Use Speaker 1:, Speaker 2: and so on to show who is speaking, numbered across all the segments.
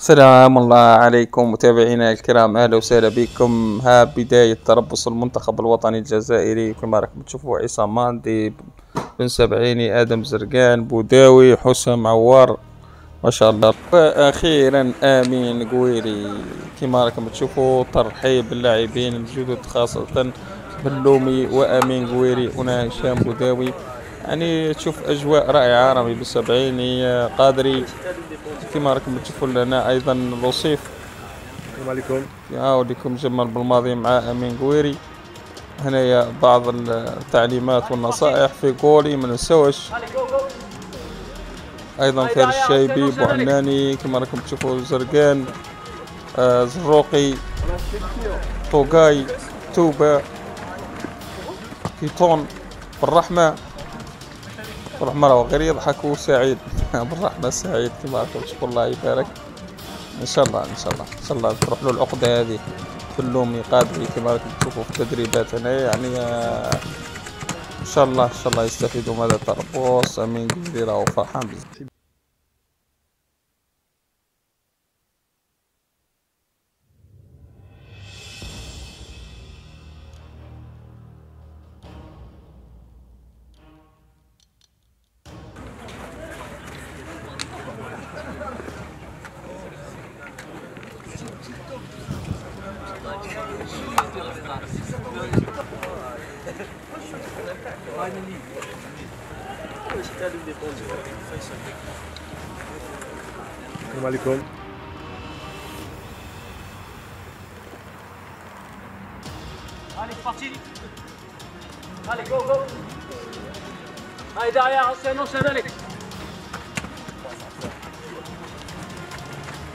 Speaker 1: سلام الله عليكم متابعينا الكرام أهلا وسهلا بكم. ها بداية تربص المنتخب الوطني الجزائري. كما راكم تشوفوا عصام ماندي بن سبعيني آدم زرقان بوداوي حسام عوار. ما شاء الله. وأخيرا آمين قويري. كما راكم تشوفوا ترحيب اللاعبين الجدد خاصة بلومي وأمين قويري. هنا هشام بوداوي. يعني تشوف أجواء رائعة رامي بالسبعيني قادري. كما راكم تشوفوا لنا أيضا الوصيف.
Speaker 2: السلام عليكم.
Speaker 1: يعاودكم جمال بالماضي مع أمين قويري. هنايا بعض التعليمات والنصائح في قولي ما نسوش أيضا خير الشايبي بوعناني كما راكم تشوفوا زرقان آه زروقي طوقاي توبة كيتون بالرحمة. بالرحمة راه غير يضحك وسعيد بالرحمة سعيد كما راكم تشوفوا الله يبارك. إن شاء الله إن شاء الله إن شاء الله تروح له العقدة هذه. في اللومي قادري كما راكم تشوفوا في التدريبات هنا يعني آه إن شاء الله إن شاء الله يستفيدوا من هذا التربص امين قدري راهو On va
Speaker 2: à l'école.
Speaker 3: Allez, c'est parti Allez, go, go Allez, derrière, c'est un enchaîne, allez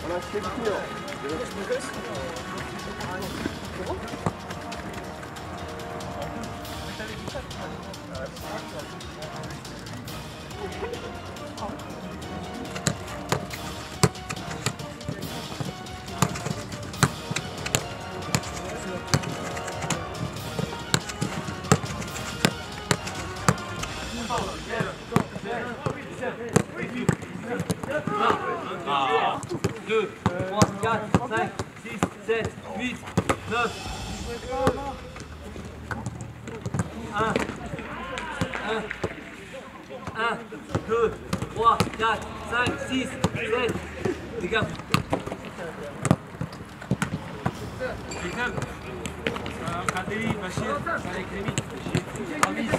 Speaker 3: On a fait? le cours. 2, 3, 4, 5, 6, 7, 8, 9, 1, 2, 3, 4, 5, 6, 7, les gars. Les gars, Khateli, Bachir, avec les 8, Ramis.